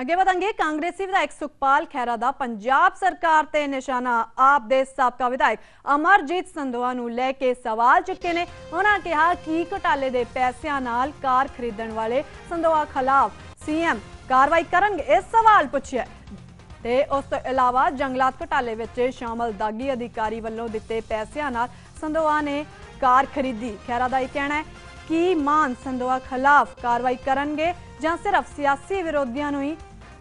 ਅੱਗੇ ਵਧਾਂਗੇ। ਕਾਂਗਰਸੀ ਵਿਧਾਇਕ ਸੁਖਪਾਲ ਖਹਿਰਾ ਦਾ ਪੰਜਾਬ ਸਰਕਾਰ ਤੇ ਨਿਸ਼ਾਨਾ, ਆਪ ਦੇ ਸਾਬਕਾ ਵਿਧਾਇਕ ਅਮਰਜੀਤ ਸੰਦੋਆ ਨੂੰ ਲੈ ਕੇ ਸਵਾਲ ਚੁੱਕੇ ਨੇ। ਉਹਨਾਂ ਕਿਹਾ ਕਿ ਘੁਟਾਲੇ ਦੇ ਪੈਸਿਆਂ ਨਾਲ ਕਾਰ ਖਰੀਦਣ ਵਾਲੇ ਸੰਦੋਆ ਖਿਲਾਫ ਸੀਐਮ ਕਾਰਵਾਈ ਕਰਨਗੇ। ਇਹ ਸਵਾਲ ਪੁੱਛਿਆ। ਤੇ ਉਸ ਤੋਂ ਇਲਾਵਾ ਜੰਗਲਾਤ ਘੁਟਾਲੇ ਵਿੱਚ ਸ਼ਾਮਲ ਦਾਗੀ ਅਧਿਕਾਰੀ ਵੱਲੋਂ ਦਿੱਤੇ ਪੈਸਿਆਂ ਨਾਲ ਸੰਦੋਆ ਨੇ ਕਾਰ ਖਰੀਦੀ। ਖੈਰਾ ਦਾ ਇਹ ਕਹਿਣਾ ਹੈ ਕਿ ਮਾਨ ਸੰਦੋਆ ਖਿਲਾਫ ਕਾਰਵਾਈ ਕਰਨਗੇ ਜਾਂ ਸਿਰਫ ਸਿਆਸੀ ਵਿਰੋਧੀਆਂ ਨੂੰ ਹੀ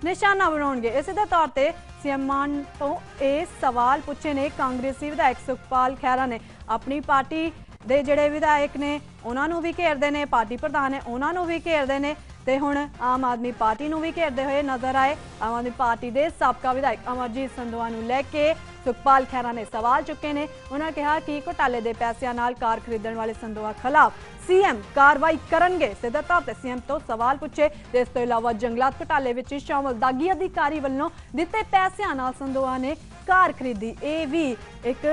ਨਿਸ਼ਾਨਾ ਬਣਾਉਣਗੇ? ਇਸੇ ਦੇ ਤੌਰ ਤੇ ਸੀਐਮ ਮਾਨ ਤੋਂ ਇਹ ਸਵਾਲ ਪੁੱਛੇ ਨੇ ਕਾਂਗਰਸੀ ਵਿਧਾਇਕ ਸੁਖਪਾਲ ਖਹਿਰਾ ਨੇ। ਆਪਣੀ ਪਾਰਟੀ ਦੇ ਜਿਹੜੇ ਵਿਧਾਇਕ ਨੇ, ਉਹਨਾਂ ਨੂੰ ਵੀ ਘੇਰਦੇ ਨੇ, ਪਾਰਟੀ ਪ੍ਰਧਾਨ ਨੇ, ਉਹਨਾਂ ਨੂੰ ਵੀ ਘੇਰਦੇ ਨੇ ਤੇ ਹੁਣ ਆਮ ਆਦਮੀ ਪਾਰਟੀ ਨੂੰ ਵੀ ਘੇਰਦੇ ਹੋਏ ਨਜ਼ਰ ਆਏ। ਆਮ ਆਦਮੀ ਪਾਰਟੀ ਦੇ ਸਾਬਕਾ ਵਿਧਾਇਕ ਅਮਰਜੀਤ ਸੰਦੋਆ ਨੂੰ ਲੈ ਕੇ ਸੁਖਪਾਲ ਖਹਿਰਾ ਨੇ ਸਵਾਲ ਚੁੱਕੇ ਨੇ। ਉਹਨਾਂ ਕਿਹਾ ਕਿ ਘੁਟਾਲੇ ਦੇ ਪੈਸਿਆਂ ਨਾਲ ਕਾਰ ਖਰੀਦਣ ਵਾਲੇ ਸੰਦੋਆ ਖਿਲਾਫ ਸੀਐਮ ਕਾਰਵਾਈ ਕਰਨਗੇ। ਸਿੱਧਾ ਤੇ ਸੀਐਮ ਤੋਂ ਸਵਾਲ ਪੁੱਛੇ। ਇਸ ਤੋਂ ਇਲਾਵਾ ਜੰਗਲਾਤ ਘੁਟਾਲੇ ਵਿੱਚ ਸ਼ਾਮਲ ਦਾਗੀ ਅਧਿਕਾਰੀ ਵੱਲੋਂ ਦਿੱਤੇ ਪੈਸਿਆਂ ਨਾਲ ਸੰਦੋਆ ਨੇ ਕਾਰ ਖਰੀਦੀ। ਇਹ ਵੀ ਇੱਕ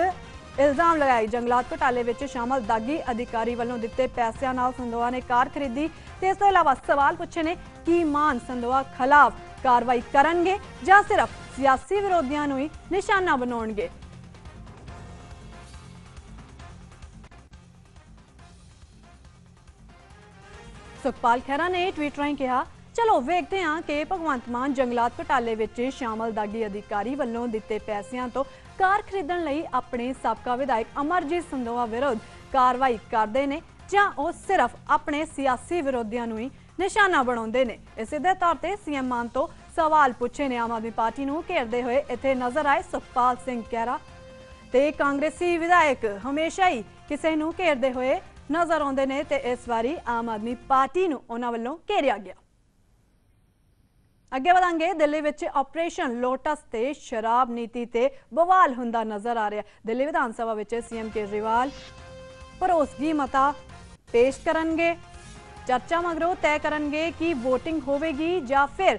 ਇਲਜ਼ਾਮ ਲਗਾਇਆ। ਜੰਗਲਾਤ ਘੁਟਾਲੇ ਵਿੱਚ ਸ਼ਾਮਲ ਦਾਗੀ ਅਧਿਕਾਰੀ ਵੱਲੋਂ ਦਿੱਤੇ ਪੈਸਿਆਂ ਨਾਲ ਸੰਦੋਆ ਨੇ ਕਾਰ ਖਰੀਦੀ। ਤੇ ਇਸ ਤੋਂ ਇਲਾਵਾ ਸਵਾਲ ਪੁੱਛੇ ਨੇ, ਕਿ ਮਾਨ ਸੰਦੋਆ ਖਿਲਾਫ ਕਾਰਵਾਈ ਕਰਨਗੇ ਜਾਂ ਸਿਰਫ ਸਿਆਸੀ ਵਿਰੋਧੀਆਂ ਨੂੰ ਹੀ ਨਿਸ਼ਾਨਾ ਬਣਾਉਣਗੇ। ਸੁਖਪਾਲ ਖਹਿਰਾ ਨੇ ਟਵੀਟ ਰਾਹੀਂ ਕਿਹਾ, ਚਲੋ, ਵੇਖਦੇ ਹਾਂ ਕਿ ਭਗਵੰਤ ਮਾਨ ਜੰਗਲਾਤ ਘੁਟਾਲੇ ਵਿੱਚ ਸ਼ਾਮਲ ਦਾਗੀ ਅਧਿਕਾਰੀ ਵੱਲੋਂ ਦਿੱਤੇ ਪੈਸਿਆਂ ਤੋਂ ਕਾਰ ਖਰੀਦਣ ਲਈ ਆਪਣੇ ਸਾਬਕਾ ਵਿਧਾਇਕ ਅਮਰਜੀਤ ਸੰਦੋਆ ਵਿਰੁੱਧ ਕਾਰਵਾਈ ਕਰਦੇ ਨੇ ਜਾਂ ਉਹ ਸਿਰਫ ਆਪਣੇ ਸਿਆਸੀ ਵਿਰੋਧੀਆਂ ਨੂੰ ਹੀ ਨਿਸ਼ਾਨਾ ਬਣਾਉਂਦੇ ਨੇ। ਇਸੇ ਦੇ ਤੌਰ ਤੇ ਸੀਐਮ ਮਾਨ ਤੋਂ ਸਵਾਲ ਪੁੱਛੇ ਨੇ ਆਮ ਆਦਮੀ ਪਾਰਟੀ ਨੂੰ। ਘੇਰਦੇ ਹੋਏ ਇੱਥੇ ਨਜ਼ਰ ਆਏ ਸੁਖਪਾਲ ਸਿੰਘ ਖਹਿਰਾ ਤੇ ਕਾਂਗਰਸੀ ਵਿਧਾਇਕ। ਹਮੇਸ਼ਾ ਹੀ ਕਿਸੇ ਨੂੰ ਘੇਰਦੇ ਹੋਏ ਨਜ਼ਰ ਆਉਂਦੇ ਨੇ ਤੇ ਇਸ ਵਾਰੀ ਆਮ ਆਦਮੀ ਪਾਰਟੀ ਨੂੰ ਉਹਨਾਂ ਵੱਲੋਂ ਘੇਰਿਆ ਗਿਆ। ਅੱਗੇ ਵਧਾਂਗੇ, ਦਿੱਲੀ ਵਿੱਚ ਆਪਰੇਸ਼ਨ ਲੋਟਸ ਤੇ ਸ਼ਰਾਬ ਨੀਤੀ ਤੇ ਬਵਾਲ ਹੁੰਦਾ ਨਜ਼ਰ ਆ ਰਿਹਾ। ਦਿੱਲੀ ਵਿਧਾਨ ਸਭਾ ਵਿੱਚ ਸੀਐਮ ਕੇਜਰੀਵਾਲ ਭਰੋਸਗੀ ਮਤਾ ਪੇਸ਼ ਕਰਨਗੇ। ਚਰਚਾ ਮਗਰੋਂ ਤੈਅ ਕਰਨਗੇ ਕਿ VOTING ਹੋਵੇਗੀ ਜਾਂ ਫਿਰ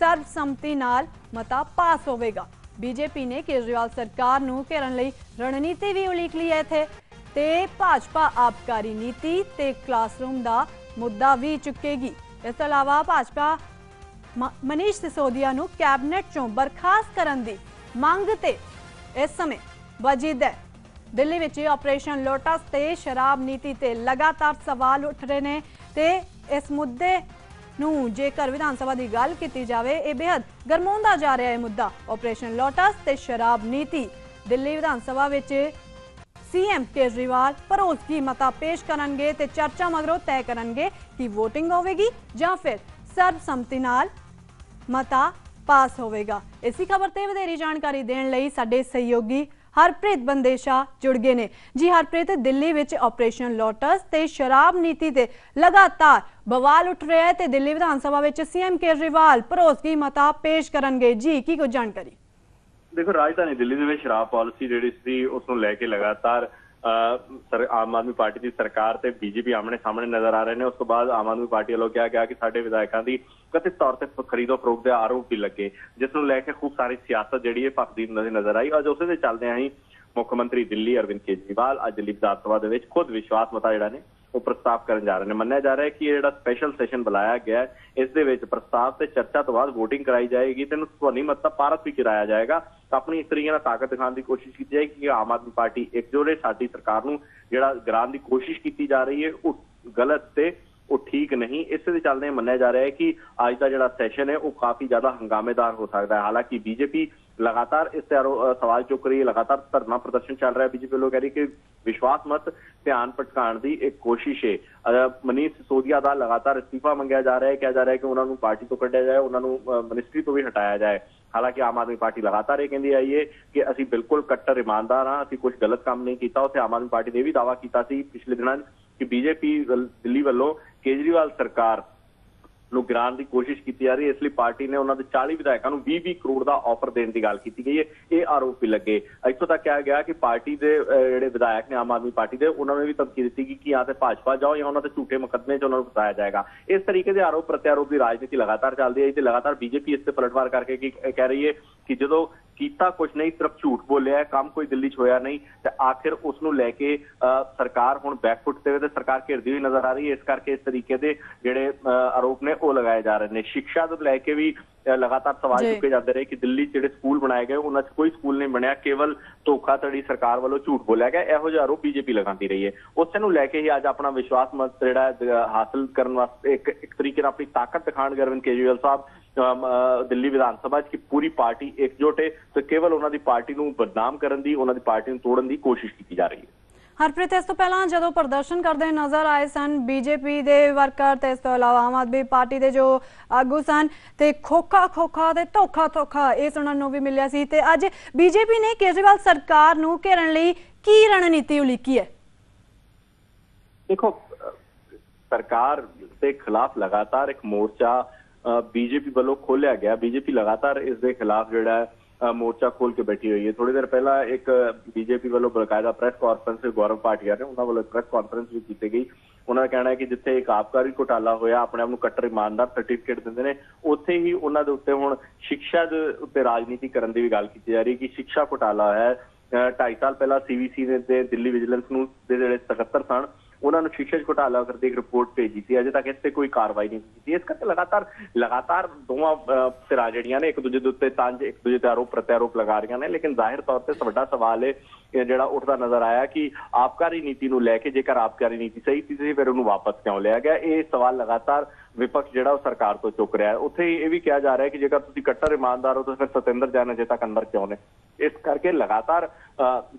ਸਰਬਸੰਮਤੀ ਨਾਲ ਮਤਾ ਪਾਸ ਹੋਵੇਗਾ। ਬੀਜੇਪੀ ਨੇ ਕੇਜਰੀਵਾਲ ਸਰਕਾਰ ਨੂੰ ਘੇਰਨ ਲਈ ਰਣਨੀਤੀ ਵੀ ਉਲੀਕ ਲਈ ਹੈ ਇੱਥੇ। ਤੇ ਭਾਜਪਾ ਆਬਕਾਰੀ ਨੀਤੀ ਤੇ ਕਲਾਸਰੂਮ ਦਾ ਮੁੱਦਾ ਵੀ ਚੁੱਕੇਗੀ। ਇਸ ਤੋਂ ਇਲਾਵਾ ਭਾਜਪਾ ਮ- ਮਨੀਸ਼ ਸਿਸੋਦੀਆ ਨੂੰ ਕੈਬਨਿਟ ਚੋਂ ਬਰਖਾਸਤ ਕਰਨ ਦੀ ਮੰਗ ਤੇ ਇਸ ਸਮੇਂ ਵਜੀਦ ਹੈ। ਦਿੱਲੀ ਵਿੱਚ ਆਪਰੇਸ਼ਨ ਲੋਟਸ ਤੇ ਸ਼ਰਾਬ ਨੀਤੀ ਤੇ ਲਗਾਤਾਰ ਸਵਾਲ ਉੱਠ ਰਹੇ ਨੇ ਤੇ ਇਸ ਮੁੱਦੇ ਨੂੰ ਜੇਕਰ ਵਿਧਾਨ ਸਭਾ ਦੀ ਗੱਲ ਕੀਤੀ ਜਾਵੇ, ਇਹ ਬੇहद ਗਰਮਾਉਂਦਾ ਜਾ ਰਿਹਾ ਹੈ ਮੁੱਦਾ। ਆਪਰੇਸ਼ਨ ਲੋਟਸ ਤੇ ਸ਼ਰਾਬ ਨੀਤੀ। ਦਿੱਲੀ ਵਿਧਾਨ ਸਭਾ ਵਿੱਚ ਸੀਐਮ ਕੇਜਰੀਵਾਲ ਭਰੋਸਗੀ ਮਤਾ ਪੇਸ਼ ਕਰਨਗੇ ਤੇ ਚਰਚਾ ਮਗਰੋਂ ਤੈਅ ਕਰਨਗੇ ਕਿ VOTING ਹੋਵੇਗੀ ਜਾਂ ਫਿਰ ਸਰਬਸੰਮਤੀ ਨਾਲ ਮਤਾ ਪਾਸ ਹੋਵੇਗਾ। ਇਸੇ ਖਬਰ ਤੇ ਵਧੇਰੀ ਜਾਣਕਾਰੀ ਦੇਣ ਲਈ ਸਾਡੇ ਸਹਿਯੋਗੀ ਹਰਪ੍ਰੀਤ ਬੰਦੇਸ਼ਾ ਜੁੜ ਗਏ ਨੇ। ਜੀ ਹਰਪ੍ਰੀਤ, ਦਿੱਲੀ ਵਿੱਚ ਆਪਰੇਸ਼ਨ ਲੋਟਸ ਤੇ ਸ਼ਰਾਬ ਨੀਤੀ ਤੇ ਲਗਾਤਾਰ ਬਵਾਲ ਉੱਠ ਰਿਹਾ ਹੈ ਤੇ ਦਿੱਲੀ ਵਿਧਾਨ ਸਭਾ ਵਿੱਚ ਸੀਐਮ ਕੇਜਰੀਵਾਲ ਭਰੋਸਗੀ ਮਤਾ ਪੇਸ਼ ਕਰਨਗੇ। ਜੀ, ਕੀ ਕੁਝ ਜਾਣਕਾਰੀ? ਦੇਖੋ, ਰਾਜਧਾਨੀ ਦਿੱਲੀ ਦੇ ਵਿੱਚ ਸ਼ਰਾਬ ਪਾਲਿਸੀ ਜਿਹੜੀ ਸੀ ਉਸ ਨੂੰ ਲੈ ਕੇ ਲਗਾਤਾਰ ਸਰ, ਆਮ ਆਦਮੀ ਪਾਰਟੀ ਦੀ ਸਰਕਾਰ ਤੇ ਬੀਜੇਪੀ ਆਮਣੇ ਸਾਹਮਣੇ ਨਜ਼ਰ ਆ ਰਹੇ ਨੇ। ਉਸ ਤੋਂ ਬਾਅਦ ਆਮ ਆਦਮੀ ਪਾਰਟੀ ਵੱਲੋਂ ਕਿਹਾ ਗਿਆ ਕਿ ਸਾਡੇ ਵਿਧਾਇਕਾਂ ਦੀ ਕਥਿਤ ਤੌਰ ਤੇ ਖਰੀਦੋ ਫਰੋਖਤ ਦੇ ਆਰੋਪ ਵੀ ਲੱਗੇ, ਜਿਸ ਨੂੰ ਲੈ ਕੇ ਖੂਬ ਸਾਰੀ ਸਿਆਸਤ ਜਿਹੜੀ ਹੈ ਭਖਦੀ ਨਜ਼ਰ ਆਈ। ਅੱਜ ਉਸੇ ਦੇ ਚੱਲਦਿਆਂ ਹੀ ਮੁੱਖ ਮੰਤਰੀ ਦਿੱਲੀ ਅਰਵਿੰਦ ਕੇਜਰੀਵਾਲ, ਅੱਜ ਦਿੱਲੀ ਵਿਧਾਨ ਸਭਾ ਦੇ ਵਿੱਚ ਖੁਦ ਵਿਸ਼ਵਾਸ ਮਤਾ ਜਿਹੜਾ ਨੇ ਉਹ ਪ੍ਰਸਤਾਵ ਕਰਨ ਜਾ ਰਹੇ ਨੇ। ਮੰਨਿਆ ਜਾ ਰਿਹਾ ਹੈ ਕਿ ਇਹ ਜਿਹੜਾ ਸਪੈਸ਼ਲ ਸੈਸ਼ਨ ਬੁਲਾਇਆ ਗਿਆ ਹੈ, ਇਸ ਦੇ ਵਿੱਚ ਪ੍ਰਸਤਾਵ ਤੇ ਚਰਚਾ ਤੋਂ ਬਾਅਦ VOTING ਕਰਾਈ ਜਾਏਗੀ ਤੇ ਇਹਨੂੰ ਧਵਨੀ ਮਤ ਵੀ ਕਰਾਇਆ ਜਾਏਗਾ। ਤਾਂ ਆਪਣੀ ਇਸ ਤਰੀਕੇ ਨਾਲ ਤਾਕਤ ਦਿਖਾਉਣ ਦੀ ਕੋਸ਼ਿਸ਼ ਕੀਤੀ ਜਾਏਗੀ ਕਿ ਆਮ ਆਦਮੀ ਪਾਰਟੀ ਇੱਕਜੁੱਟ ਹੈ। ਸਾਡੀ ਸਰਕਾਰ ਨੂੰ ਜਿਹੜਾ ਗਰਾਨ ਦੀ ਕੋਸ਼ਿਸ਼ ਕੀਤੀ ਜਾ ਰਹੀ ਹੈ, ਉਹ ਗਲਤ ਤੇ ਉਹ ਠੀਕ ਨਹੀਂ। ਇਸੇ ਦੇ ਚੱਲਦੇ ਮੰਨਿਆ ਜਾ ਰਿਹਾ ਹੈ ਕਿ ਅੱਜ ਦਾ ਜਿਹੜਾ ਸੈਸ਼ਨ ਹੈ, ਉਹ ਕਾਫੀ ਜ਼ਿਆਦਾ ਹੰਗਾਮੇਦਾਰ ਹੋ ਸਕਦਾ ਹੈ। ਹਾਲਾਂਕਿ ਬੀਜੇਪੀ ਲਗਾਤਾਰ ਇਸ ਤੇ ਆਰੋ- ਅ, ਸਵਾਲ ਚੁੱਕ ਰਹੀ ਹੈ ਲਗਾਤਾਰ ਧਰਨਾ ਪ੍ਰਦਰਸ਼ਨ ਚੱਲ ਰਿਹਾ ਹੈ। ਬੀਜੇਪੀ ਵੱਲੋਂ ਕਹਿ ਵਿਸ਼ਵਾਸ ਮਤ ਧਿਆਨ ਭਟਕਾਉਣ ਦੀ ਇੱਕ ਕੋਸ਼ਿਸ਼ ਹੈ। ਮਨੀਸ਼ ਸਿਸੋਦੀਆ ਦਾ ਲਗਾਤਾਰ ਅਸਤੀਫਾ ਮੰਗਿਆ ਜਾ ਰਿਹਾ ਹੈ। ਕਿਹਾ ਜਾ ਰਿਹਾ ਹੈ ਕਿ ਉਹਨਾਂ ਨੂੰ ਪਾਰਟੀ ਤੋਂ ਕੱਢਿਆ ਜਾਏ ਉਹਨਾਂ ਨੂੰ ਅ, ਮਿਨਿਸਟਰੀ ਤੋਂ ਵੀ ਹਟਾਇਆ ਜਾਏ। ਹਾਲਾਂਕਿ ਆਮ ਆਦਮੀ ਪਾਰਟੀ ਲਗਾਤਾਰ ਇਹ ਕਹਿੰਦੀ ਆਈ ਹੈ ਕਿ ਅਸੀਂ ਬਿਲਕੁਲ ਕੱਟਰ ਇਮਾਨਦਾਰ ਹਾਂ ਅਸੀਂ ਕੁਝ ਗਲਤ ਕੰਮ ਨਹੀਂ ਕੀਤਾ। ਉੱਥੇ ਆਮ ਆਦਮੀ ਪਾਰਟੀ ਨੇ ਇਹ ਵੀ ਦਾਅਵਾ ਕੀਤਾ ਸੀ ਪਿਛਲੇ ਦਿਨਾਂ ਕਿ ਬੀਜੇਪੀ ਦਿੱਲੀ ਵੱਲੋਂ ਕੇਜਰੀਵਾਲ ਸਰਕਾਰ ਨੂੰ ਗਿਰਾਉਣ ਦੀ ਕੋਸ਼ਿਸ਼ ਕੀਤੀ ਜਾ ਰਹੀ ਹੈ। ਇਸ ਲਈ ਪਾਰਟੀ ਨੇ ਉਹਨਾਂ ਦੇ 40 ਵਿਧਾਇਕਾਂ ਨੂੰ 20-20 ਕਰੋੜ ਦਾ ਆਫਰ ਦੇਣ ਦੀ ਗੱਲ ਕੀਤੀ ਗਈ ਹੈ। ਇਹ ਆਰੋਪ ਵੀ ਲੱਗੇ। ਇੱਥੋਂ ਤੱਕ ਕਿਹਾ ਗਿਆ ਕਿ ਪਾਰਟੀ ਦੇ ਜਿਹੜੇ ਵਿਧਾਇਕ ਨੇ, ਆਮ ਆਦਮੀ ਪਾਰਟੀ ਦੇ, ਉਹਨਾਂ ਨੇ ਵੀ ਧਮਕੀ ਦਿੱਤੀ ਕਿ ਜਾਂ ਤੇ ਭਾਜਪਾ ਜਾਓ ਜਾਂ ਉਹਨਾਂ ਤੇ ਝੂਠੇ ਮੁਕੱਦਮੇ 'ਚ ਉਹਨਾਂ ਨੂੰ ਫਸਾਇਆ ਜਾਏਗਾ। ਇਸ ਤਰੀਕੇ ਦੇ ਆਰੋਪ ਪ੍ਰਤਿਆਰੋਪ ਦੀ ਰਾਜਨੀਤੀ ਲਗਾਤਾਰ ਚੱਲਦੀ ਹੈ। ਤੇ ਲਗਾਤਾਰ ਬੀਜੇਪੀ ਇਸ ਤੇ ਪਲਟਵਾਰ ਕਰਕੇ ਕੀ, ਕਹਿ ਰਹੀ ਹੈ ਕਿ ਜਦੋਂ ਕੀਤਾ ਕੁਝ ਨਹੀਂ ਸਿਰਫ ਝੂਠ ਬੋਲਿਆ ਕੰਮ ਕੋਈ ਦਿੱਲੀ 'ਚ ਹੋਇਆ ਨਹੀਂ ਤੇ ਆਖਿਰ ਉਸ ਨੂੰ ਲੈ ਕੇ ਸਰਕਾਰ ਹੁਣ ਬੈਕਫੁੱਟ ਤੇ ਤੇ ਸਰਕਾਰ ਘਿਰਦੀ ਹੋਈ ਨਜ਼ਰ ਆ ਰਹੀ ਹੈ। ਇਸ ਕਰਕੇ ਇਸ ਤਰੀਕੇ ਦੇ ਜਿਹੜੇ ਆਰੋਪ ਨੇ ਉਹ ਲਗਾਏ ਜਾ ਰਹੇ ਨੇ। ਸਿੱਖਿਆ ਤੋਂ ਲੈ ਕੇ ਵੀ ਲਗਾਤਾਰ ਸਵਾਲ। ਚੁੱਕੇ ਜਾਂਦੇ ਰਹੇ ਕਿ ਦਿੱਲੀ 'ਚ ਜਿਹੜੇ ਸਕੂਲ ਬਣਾਏ ਗਏ ਉਹਨਾਂ 'ਚ ਕੋਈ ਸਕੂਲ ਨਹੀਂ ਬਣਿਆ। ਕੇਵਲ ਧੋਖਾਧੜੀ ਸਰਕਾਰ ਵੱਲੋਂ ਝੂਠ ਬੋਲਿਆ ਗਿਆ। ਇਹੋ ਜਿਹਾ ਆਰੋਪ ਬੀਜੇਪੀ ਲਗਾਉਂਦੀ ਰਹੀ ਹੈ। ਉਸੇ ਨੂੰ ਲੈ ਕੇ ਹੀ ਅੱਜ ਆਪਣਾ ਵਿਸ਼ਵਾਸ ਮਤ ਜਿਹੜਾ ਹਾਸਲ ਕਰਨ ਵਾਸਤੇ ਇੱਕ ਇੱਕ ਤਰੀਕੇ ਨਾਲ ਆਪਣੀ ਤਾਕਤ ਦਿਖਾਣ ਗਏ ਅਰਵਿੰਦ ਕੇਜਰੀਵਾਲ ਸਾਹਿਬ। ਦਿੱਲੀ ਵਿਧਾਨ ਸਭਾ 'ਚ ਕਿ ਪੂਰੀ ਪਾਰਟੀ ਇਕਜੁੱਟ ਹੈ। ਤੇ ਕੇਵਲ ਉਹਨਾਂ ਦੀ ਪਾਰਟੀ ਨੂੰ ਬਦਨਾਮ ਕਰਨ ਦੀ ਉਹਨਾਂ ਦੀ ਪਾਰਟੀ ਨੂੰ ਤੋੜਨ ਦੀ ਕੋਸ਼ਿਸ਼ ਕੀਤੀ ਜਾ ਰਹੀ ਹੈ। ਹਰਪ੍ਰੀਤ ਇਸ ਤੋਂ ਪਹਿਲਾਂ ਜਦੋਂ ਪ੍ਰਦਰਸ਼ਨ ਕਰਦੇ ਨਜ਼ਰ ਆਏ ਸਨ ਬੀਜੇਪੀ ਦੇ ਵਰਕਰ ਤੇ ਇਸ ਤੋਂ ਇਲਾਵਾ ਆਮ ਆਦਮੀ ਪਾਰਟੀ ਦੇ ਜੋ ਆਗੂ ਸਨ ਤੇ ਖੋਖਾ ਖੋਖਾ ਤੇ ਧੋਖਾ ਧੋਖਾ ਇਹ ਸੁਣਨ ਨੂੰ ਵੀ ਮਿਲਿਆ ਸੀ। ਤੇ ਅੱਜ ਬੀਜੇਪੀ ਨੇ ਕੇਜਰੀਵਾਲ ਸਰਕਾਰ ਨੂੰ ਘੇਰਨ ਲਈ ਕੀ ਰਣਨੀਤੀ ਉਲੀਕੀ ਹੈ? ਦੇਖੋ ਸਰਕਾਰ ਦੇ ਖਿਲਾਫ ਲਗਾਤਾਰ ਇੱਕ ਮੋਰਚਾ ਬੀਜੇਪੀ ਵੱਲੋਂ ਖੋਲਿਆ ਗਿਆ। ਬੀਜੇਪੀ ਲਗਾਤਾਰ ਇਸ ਦੇ ਖਿਲਾਫ ਜਿਹੜਾ ਮੋਰਚਾ ਖੋਲ ਕੇ ਬੈਠੀ ਹੋਈ ਹੈ। ਥੋੜੀ ਦੇਰ ਪਹਿਲਾਂ ਇੱਕ ਬੀਜੇਪੀ ਵੱਲੋਂ ਬਕਾਇਦਾ ਪ੍ਰੈਸ ਕਾਨਫਰੰਸ ਗੌਰਵ ਪਾਟਿਆ ਨੇ ਉਹਨਾਂ ਵੱਲੋਂ ਪ੍ਰੈਸ ਕਾਨਫਰੰਸ ਵੀ ਕੀਤੀ ਗਈ। ਉਹਨਾਂ ਦਾ ਕਹਿਣਾ ਹੈ ਕਿ ਜਿੱਥੇ ਇੱਕ ਆਬਕਾਰੀ ਘੁਟਾਲਾ ਹੋਇਆ ਆਪਣੇ ਆਪ ਨੂੰ ਕੱਟਰ ਇਮਾਨਦਾਰ ਸਰਟੀਫਿਕੇਟ ਦਿੰਦੇ ਨੇ ਉੱਥੇ ਹੀ ਉਹਨਾਂ ਦੇ ਉੱਤੇ ਹੁਣ ਸਿੱਖਿਆ ਦੇ ਉੱਤੇ ਰਾਜਨੀਤੀ ਕਰਨ ਦੀ ਵੀ ਗੱਲ ਕੀਤੀ ਜਾ ਰਹੀ ਕਿ ਸਿੱਖਿਆ ਘੁਟਾਲਾ ਹੈ। ਅ, ਢਾਈ ਸਾਲ ਪਹਿਲਾਂ ਸੀਵੀਸੀ ਨੇ ਦਿੱਲੀ ਵਿਜੀਲੈਂਸ ਨੂੰ ਦੇ ਜਿਹੜੇ ਸਕੱਤਰ ਸਨ ਉਹਨਾਂ ਨੂੰ ਸ਼ਿਕਸ਼ਾ 'ਚ ਘੁਟਾਲਾ ਕਰਦੇ ਇੱਕ ਰਿਪੋਰਟ ਭੇਜੀ ਸੀ। ਅਜੇ ਤੱਕ ਇਸ ਤੇ ਕੋਈ ਕਾਰਵਾਈ ਨਹੀਂ ਕੀਤੀ ਇਸ ਕਰਕੇ ਲਗਾਤਾਰ ਲਗਾਤਾਰ ਦੋਵਾਂ ਅਹ, ਧਿਰਾਂ ਜਿਹੜੀਆਂ ਨੇ ਇੱਕ ਦੂਜੇ ਦੇ ਉੱਤੇ ਤੰਜ ਇੱਕ ਦੂਜੇ ਤੇ ਆਰੋਪ ਪ੍ਰਤਿਆਰੋਪ ਲਗਾ ਰਹੀਆਂ ਨੇ। ਲੇਕਿਨ ਜ਼ਾਹਿਰ ਤੌਰ ਤੇ ਵੱਡਾ ਸਵਾਲ ਹੈ ਇਹ ਜਿਹੜਾ ਉੱਠਦਾ ਨਜ਼ਰ ਆਇਆ ਕਿ ਆਬਕਾਰੀ ਨੀਤੀ ਨੂੰ ਲੈ ਕੇ ਜੇਕਰ ਆਬਕਾਰੀ ਨੀਤੀ ਸਹੀ ਸੀ ਫਿਰ ਉਹਨੂੰ ਵਾਪਸ ਕਿਉਂ ਲਿਆ ਗਿਆ? ਇਹ ਸਵਾਲ ਲਗਾਤਾਰ ਵਿਪਕਸ਼ ਜਿਹੜਾ ਉਹ ਸਰਕਾਰ ਤੋਂ ਚੁੱਕ ਰਿਹਾ ਹੈ। ਉੱਥੇ ਇਹ ਵੀ ਕਿਹਾ ਜਾ ਰਿਹਾ ਹੈ ਕਿ ਜੇਕਰ ਤੁਸੀਂ ਕੱਟਰ ਇਮਾਨਦਾਰ ਹੋ ਤਾਂ ਫਿਰ ਸਤਿੰਦਰ ਜੈਨ ਅਜੇ ਤੱਕ ਅੰਦਰ ਕਿਉਂ ਨੇ? ਇਸ ਕਰਕੇ ਲਗਾਤਾਰ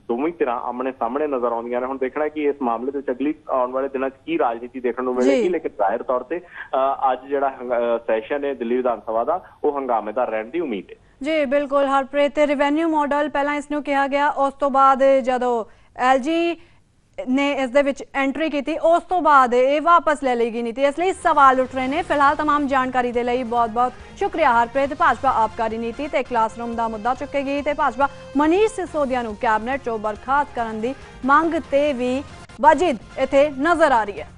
ਦੋਵੇਂ ਧਿਰਾਂ ਆਮਣੇ ਸਾਹਮਣੇ ਨਜ਼ਰ ਆਉਂਦੀਆਂ ਨੇ। ਹੁਣ ਦੇਖਣਾ ਹੈ ਕਿ ਇਸ ਮਾਮਲੇ ਦੇ ਵਿੱਚ ਅਗਲੀ ਆਉਣ ਵਾਲੇ ਦਿਨਾਂ 'ਚ ਕੀ ਰਾਜਨੀਤੀ ਦੇਖਣ ਨੂੰ ਮਿਲੇਗੀ। ਲੇਕਿਨ ਜ਼ਾਹਿਰ ਤੌਰ ਤੇ ਅੱਜ ਜਿਹੜਾ ਸੈਸ਼ਨ ਹੈ ਦਿੱਲੀ ਵਿਧਾਨ ਸਭਾ ਦਾ ਉਹ ਹੰਗਾਮੇਦਾਰ ਰਹਿਣ ਦੀ ਉਮੀਦ ਹੈ। ਜੀ ਬਿਲਕੁਲ ਹਰਪ੍ਰੀਤ ਰੈਵਨਿਊ ਮਾਡਲ ਪਹਿਲਾਂ ਇਸ ਨੂੰ ਕਿਹਾ ਗਿਆ। ਉਸ ਤੋਂ ਬਾਅਦ ਜਦੋਂ ਐਲਜੀ ਨੇ ਇਸ ਦੇ ਵਿੱਚ ਐਂਟਰੀ ਕੀਤੀ ਉਸ ਤੋਂ ਬਾਅਦ ਇਹ ਵਾਪਸ ਲੈ ਲਈ ਗਈ ਨੀਤੀ ਇਸ ਲਈ ਸਵਾਲ ਉੱਠ ਰਹੇ ਨੇ ਫਿਲਹਾਲ तमाम ਜਾਣਕਾਰੀ ਦੇ ਲਈ ਬਹੁਤ-ਬਹੁਤ ਸ਼ੁਕਰੀਆ ਹਰਪ੍ਰੀਤ ਭਾਜਪਾ ਆਬਕਾਰੀ ਨੀਤੀ ਤੇ ਕਲਾਸਰੂਮ ਦਾ ਮੁੱਦਾ ਚੁੱਕੇਗੀ ਤੇ ਭਾਜਪਾ ਮਨੀਸ਼ ਸਿਸੋਦੀਆ ਨੂੰ ਕੈਬਨਿਟ ਚੋਂ ਬਰਖਾਸਤ ਕਰਨ ਦੀ ਮੰਗ ਤੇ ਵੀ ਵਾਜਿਦ ਇੱਥੇ ਨਜ਼ਰ ਆ ਰਹੀ ਹੈ